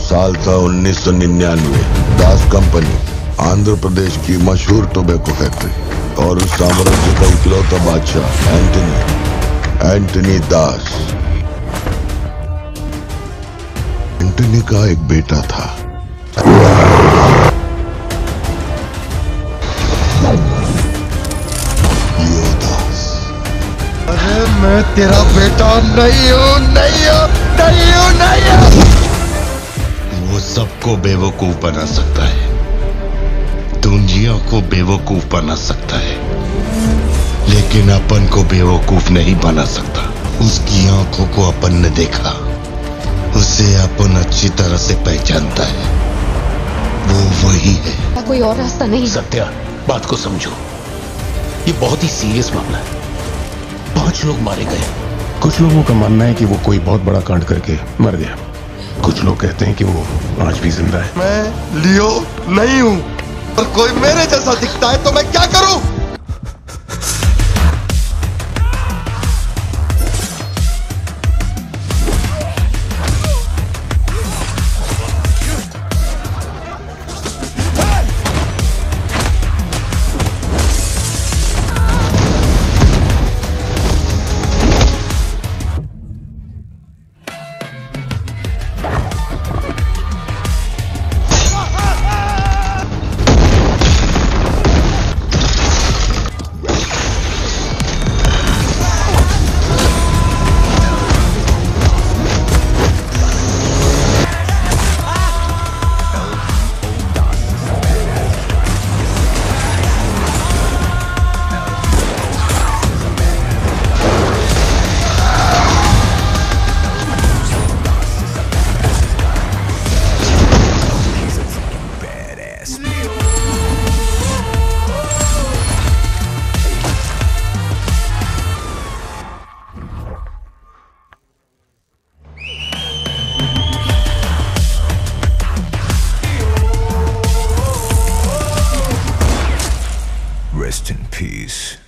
साल था उन्नीस सौ निन्यानवे। दास कंपनी, आंध्र प्रदेश की मशहूर टोबैको फैक्ट्री। और उस साम्राज्य का इकलौता बादशाह, एंटनी एंटनी दास। एंटनी का एक बेटा था। अरे मैं तेरा बेटा नहीं हूँ नहीं हूँ नहीं हूँ नहीं हूँ। वो सबको बेवकूफ़ बना सकता है। दुनिया को बेवकूफ़ बना सकता है। लेकिन अपन को बेवकूफ़ नहीं बना सकता। उसकी आँखों को अपन ने देखा। उसे अपन अच्छी तरह से पहचानता है। वो वही है। कोई और रास्ता नहीं? सत्या बात को समझो। ये बहुत ही सीरियस मामला है। पाँच लोग मारे गए। कुछ लोगों का मानना है कि वो कोई बहुत बड़ा कांड करके मर गया। कुछ लोग कहते हैं कि वो आज भी ज़िंदा है। मैं लियो नहीं हूँ। और कोई मेरे जैसा दिखता है तो मैं क्या करूँ? in peace.